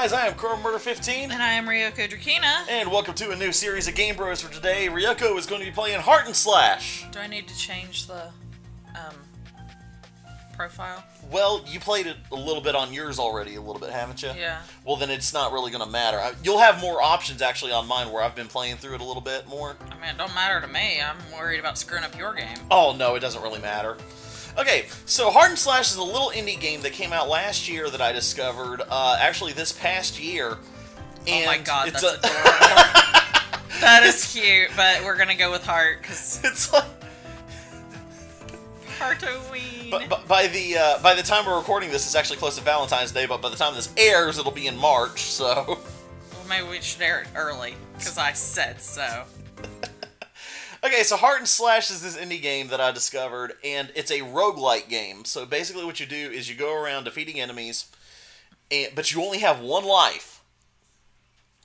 guys, I am Krowofmurder 15, And I am Riyoko Drakena. and welcome to a new series of Game Bros for today. Riyoko is going to be playing Heart and Slash. Do I need to change the um, profile? Well, you played it a little bit on yours already, a little bit, haven't you? Yeah. Well, then it's not really going to matter. I- You'll have more options actually on mine where I've been playing through it a little bit more. I mean, it don't matter to me. I'm worried about screwing up your game. Oh, no, it doesn't really matter. Okay, so Heart and Slash is a little indie game that came out last year that I discovered, uh, actually this past year. oh my god, it's that's a- adorable. that is cute, but we're gonna go with heart because it's like Heartoween. But, but by the uh, by the time we're recording this, it's actually close to Valentine's Day. But by the time this airs, it'll be in March. So, Well, maybe we should air it early because I said so. Okay. So Heart and Slash is this indie game that I discovered, and it's a roguelike game. So basically, what you do is you go around defeating enemies, and but you only have one life.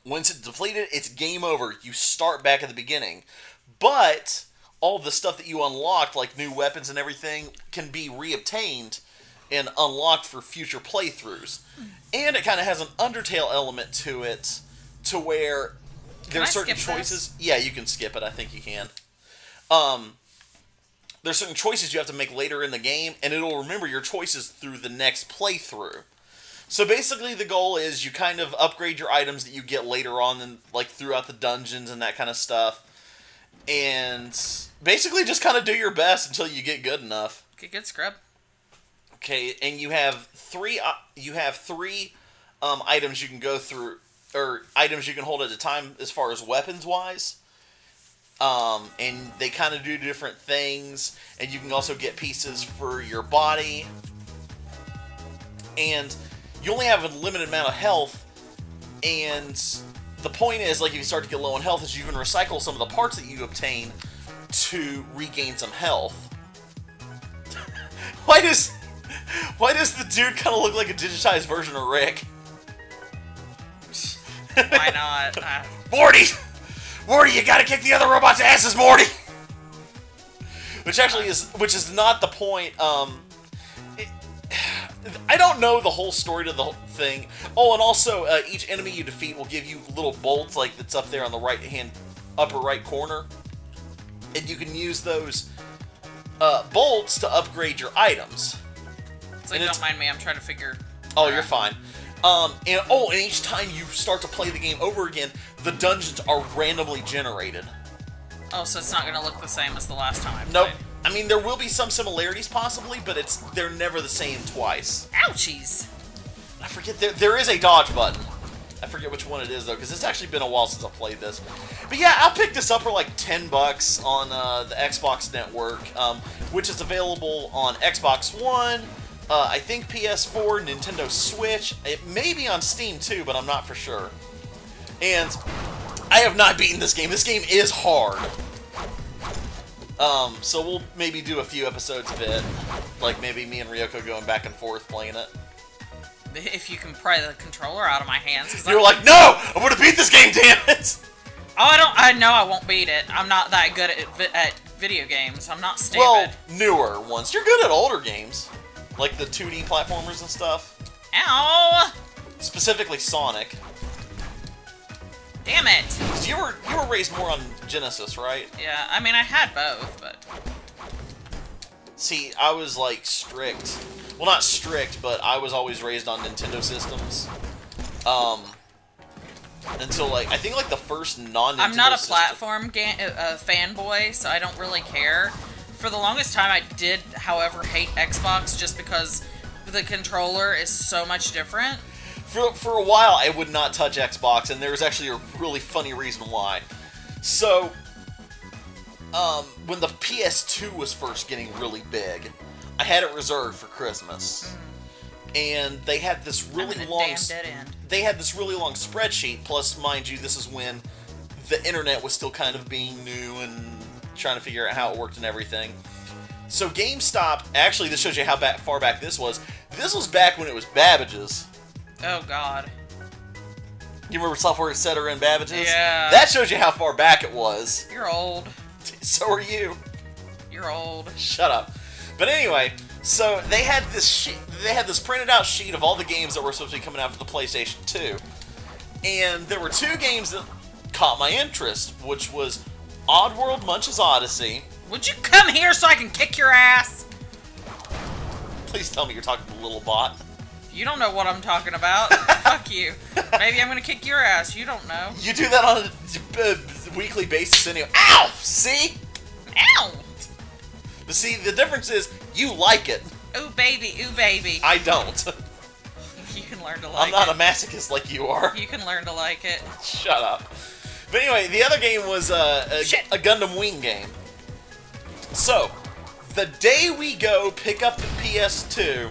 Once it's depleted, it's game over. You start back at the beginning, but all the stuff that you unlocked, like new weapons and everything, can be reobtained and unlocked for future playthroughs. And it kind of has an Undertale element to it, to where there are I certain choices. Yeah, you can skip it. I think you can. Um, there's certain choices you have to make later in the game, and it'll remember your choices through the next playthrough. So basically, the goal is you kind of upgrade your items that you get later on, and like throughout the dungeons and that kind of stuff, and basically just kind of do your best until you get good enough. Get good scrub. Okay, and you have three. Uh, you have three um, items you can go through, or items you can hold at a time as far as weapons wise. Um, and they kind of do different things, and you can also get pieces for your body. And you only have a limited amount of health, and the point is, like, if you start to get low on health, is you can recycle some of the parts that you obtain to regain some health. Why does why does the dude kind of look like a digitized version of Rick? Why not? Uh, Morty, Morty, you gotta kick the other robot's asses, Morty. Which actually is which is not the point. Um, it, I don't know the whole story to the whole thing. Oh, and also uh, each enemy you defeat will give you little bolts like that's up there on the right hand upper right corner, and you can use those uh, bolts to upgrade your items. it's like, And don't it's- mind me. I'm trying to figure. Oh, you're fine. Um, and oh, and each time you start to play the game over again, the dungeons are randomly generated. Oh, so it's not gonna look the same as the last time. I Nope. played. I mean, there will be some similarities possibly, but it's they're never the same twice. Ouchies. I forget there there is a dodge button. I forget which one it is though, because it's actually been a while since I played this. But yeah, I picked this up for like ten bucks on uh, the Xbox Network, um, which is available on Xbox One. Uh, I think PS4, Nintendo Switch. It may be on Steam too, but I'm not for sure. And I have not beaten this game. This game is hard. Um, so we'll maybe do a few episodes of it, like maybe me and Riyoko going back and forth playing it. If you can pry the controller out of my hands. You're I'm- like, no, I'm gonna beat this game, damn it! Oh, I don't. I know I won't beat it. I'm not that good at, at video games. I'm not stupid. Well, newer ones. You're good at older games, like the 2D platformers and stuff. Ow! Specifically Sonic. Damn it! you were you were raised more on Genesis, right? Yeah, I mean I had both, but See, I was like strict. Well, not strict, but I was always raised on Nintendo systems. Um, until like I think like the first non. I'm not a platform ga- uh, uh, fanboy, so I don't really care. For the longest time, I did, however, hate Xbox just because the controller is so much different. for, for a while I would not touch Xbox, and there was actually a really funny reason why. So, um, when the PS2 was first getting really big, I had it reserved for Christmas, and they had this really long. damn dead end. They had this really long spreadsheet. Plus, mind you, this is when the internet was still kind of being new and trying to figure out how it worked and everything. So GameStop, actually, this shows you how back, far back this was. This was back when it was Babbage's. Oh God. You remember Software Etc. and Babbage's? Yeah. That shows you how far back it was. You're old. So are you. You're old. Shut up. But anyway, So they had this sheet. They had this printed out sheet of all the games that were supposed to be coming out for the PlayStation 2, and there were two games that caught my interest, which was Oddworld Munch's Odyssey. Would you come here so I can kick your ass? Please tell me you're talking to little bot. You don't know what I'm talking about. Fuck you. Maybe I'm gonna kick your ass. You don't know. You do that on a uh, weekly basis anyway. Ow! See? Ow! But see, the difference is you like it. Ooh baby, ooh baby. I don't. You can learn to like it. I'm not it. a masochist like you are. You can learn to like it. Shut up. But anyway, the other game was uh, a, Shit. a Gundam Wing game. So, the day we go pick up the PS2,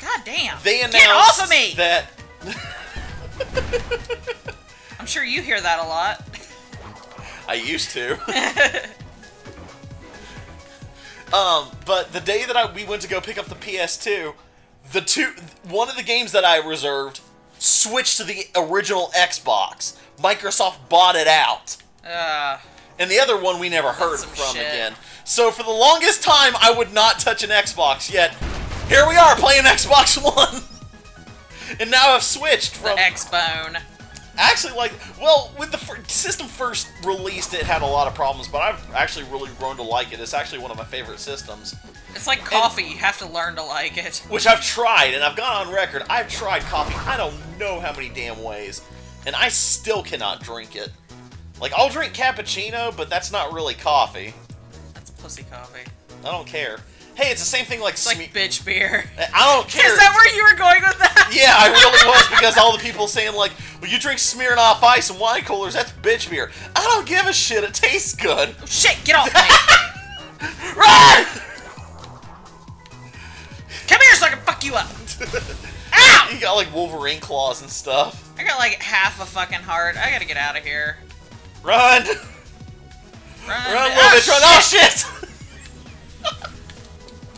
God damn. they announced Get off of me! that I'm sure you hear that a lot. I used to. um, but the day that I we went to go pick up the PS2, the two one of the games that I reserved switched to the original Xbox. Microsoft bought it out. Uh, And the other one we never heard from shit. again. So for the longest time, I would not touch an Xbox. Yet here we are playing Xbox One, and now I've switched the from X-Bone. actually like well when the system first released, it had a lot of problems, but I've actually really grown to like it. It's actually one of my favorite systems, It's like coffee. You have to learn to like it. which I've tried, and I've gone on record. I've tried coffee. I don't know how many damn ways, and I still cannot drink it. Like I'll drink cappuccino, but that's not really coffee. That's pussy coffee. I don't care. Hey, it's the same thing like It's like bitch beer. I don't care. Is that where you were going with that? yeah, I really was because all the people saying like, "Well, you drink Smirnoff Ice and wine coolers. That's bitch beer." I don't give a shit. It tastes good. Oh, shit, get off me. Run! Come here so I can fuck you up. You got like Wolverine claws and stuff. I got like half a fucking heart. I gotta get out of here. Run! Run, Run, bi- little bitch! Run! Oh shit!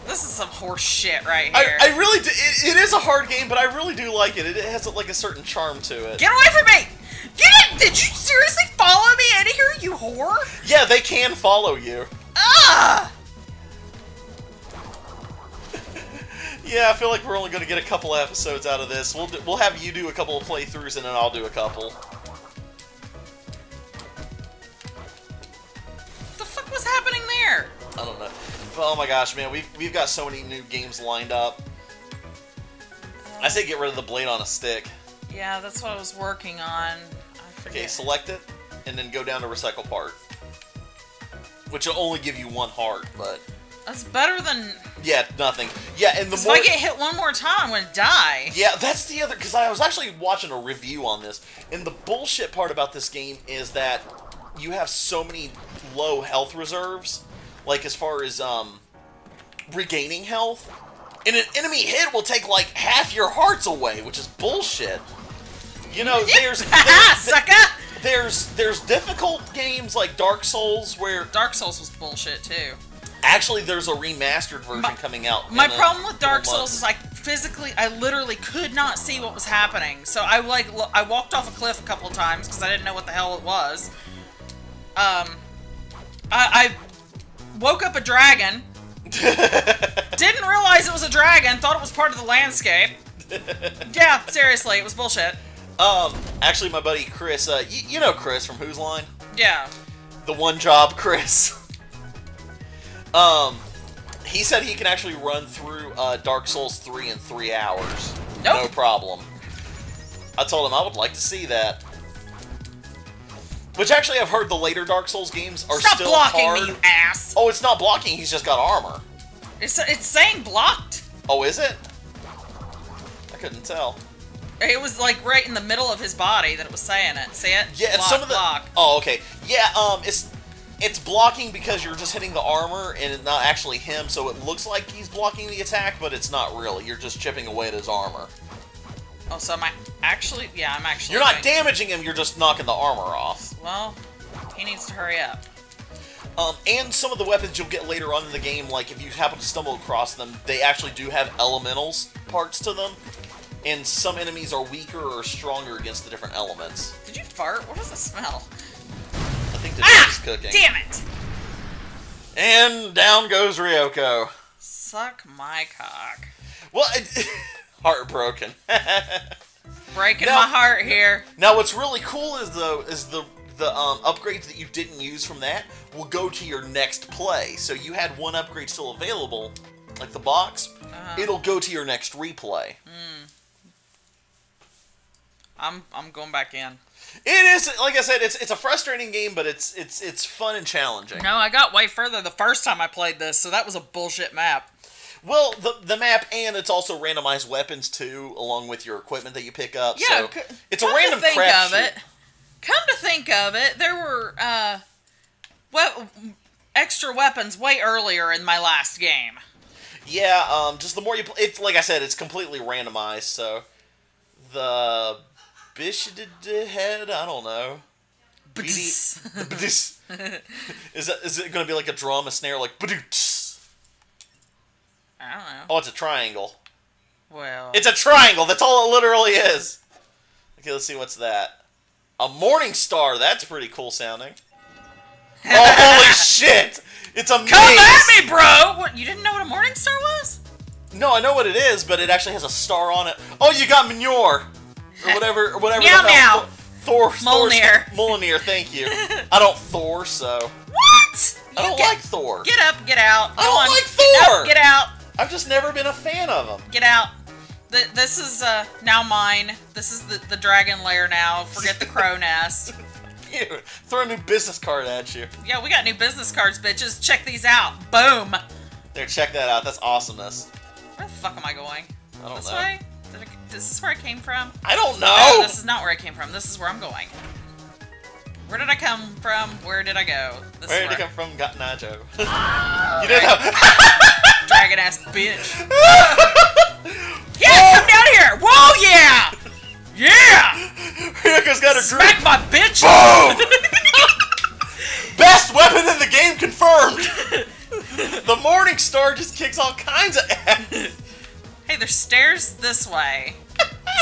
This is some horse shit right here. I, I really do. It, it is a hard game, but I really do like it. It has like a certain charm to it. Get away from me! Get it! Did you seriously follow me in here, you whore? Yeah, they can follow you. Ah! Yeah, I feel like we're only going to get a couple episodes out of this. We'll do, we'll have you do a couple of playthroughs, and then I'll do a couple. The fuck was happening there? I don't know. But, oh my gosh, man, we've we've got so many new games lined up. I say get rid of the blade on a stick. Yeah, that's what I was working on. I. Okay, select it, and then go down to recycle part. Which will only give you one heart, but That's better than. yeah, nothing. Yeah, and the If I get hit one more time, I'm gonna die. Yeah, that's the other because I was actually watching a review on this, and the bullshit part about this game is that you have so many low health reserves, like as far as um regaining health, and an enemy hit will take like half your hearts away, which is bullshit. You know, there's Haha, there- there's there's difficult games like Dark Souls where Dark Souls was bullshit too. Actually there's a remastered version My- coming out. My a problem with Dark Souls months. is like physically, I literally could not see what was happening. So I like I walked off a cliff a couple of times because I didn't know what the hell it was. Um, I, I woke up a dragon. didn't realize it was a dragon. Thought it was part of the landscape. Yeah, seriously, it was bullshit. Um, actually, my buddy Chris, uh, y- you know Chris from Whose Line? Yeah. The one job Chris. um, he said he can actually run through uh, Dark Souls 3 in three hours. Nope. No problem. I told him I would like to see that. Which actually, I've heard the later Dark Souls games are Stop still blocking hard. me, you ass. Oh, it's not blocking. He's just got armor. It's it's saying blocked. Oh, is it? I couldn't tell. It was like right in the middle of his body that it was saying it. See it? Yeah, and block, some of the. block. Oh, okay. Yeah, um, it's it's blocking because you're just hitting the armor and it's not actually him, so it looks like he's blocking the attack, but it's not really. You're just chipping away at his armor. Oh, so am I actually? Yeah, I'm actually. You're not doing- damaging him. You're just knocking the armor off. Well, he needs to hurry up. Um, and some of the weapons you'll get later on in the game, like if you happen to stumble across them, they actually do have elementals parts to them, and some enemies are weaker or stronger against the different elements. Did you fart? What does it smell? Ah! cooking. Damn it! And down goes Riyoko. Suck my cock. Well, it, heartbroken. Breaking Now- my heart here. now, what's really cool is though is the the um, upgrades that you didn't use from that will go to your next play. So you had one upgrade still available, like the box. Uh-huh. It'll go to your next replay. I'm I'm going back in. It is like I said, it's it's a frustrating game, but it's it's it's fun and challenging. No, I got way further the first time I played this, so that was a bullshit map. Well, the the map and it's also randomized weapons too, along with your equipment that you pick up. Yeah, so it's a random think crapshoot. of it. Come to think of it, there were uh, we- extra weapons way earlier in my last game. Yeah, um, just the more you play, it's like I said, it's completely randomized. So the bishop head, I don't know. Bds. The is that is it going to be like a drum, a snare, like badoots? I don't know. Oh, it's a triangle. Well, It's a triangle. That's all it literally is. Okay, let's see what's that. A morning star. That's pretty cool sounding. oh, holy shit! It's a come at me, bro. What? You didn't know what a morning star was? No, I know what it is, but it actually has a star on it. Oh, you got manure or whatever, or whatever. Meow, the meow. Thor, Thor's- Mjolnir. Mjolnir. Thank you. I don't Thor, so What? I don't get, like Thor. Get up, get out. I Go don't on. like Get Thor. up, get out. I've just never been a fan of him. Get out. Th- this is uh, now mine. This is the, the dragon lair now. Forget the crow nest. Ew, Throw a new business card at you. Yeah, we got new business cards, bitches. Check these out. Boom. There, check that out. That's awesomeness. Where the fuck am I going? I don't this know. way? This is where I came from? I don't No, know. this is not where I came from. This is where I'm going. Where did I come from? Where did I go? This Where did where come from? Got Nacho. you didn't have. dragon ass bitch. yeah, come down here. Whoa, yeah, yeah. Riyoko's got a Smack my bitch. Boom! Best weapon in the game confirmed. the Morning Star just kicks all kinds of ass. Hey, there's stairs this way.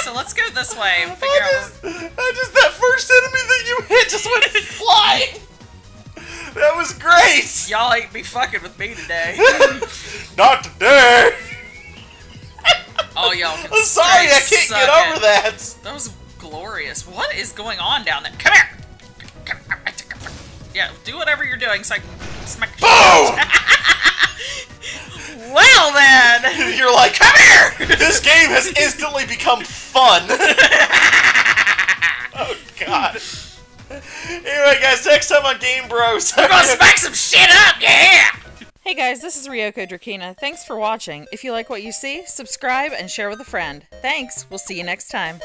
So let's go this way and figure I out. just, I just that first enemy that you hit just went flying. That was great. Y'all ain't be fucking with me today. Not today. Oh, y'all I'm sorry, I can't get over it. that. That was glorious. What is going on down there? Come here. Yeah, do whatever you're doing so I can smack. Boom! Well then. You're like, come here. This game has instantly become fun. oh God. Anyway, guys, next time on Game Bros. We're gonna smack some shit up, yeah! Hey guys, this is Riyoko Drakena. Thanks for watching. If you like what you see, subscribe and share with a friend. Thanks. We'll see you next time.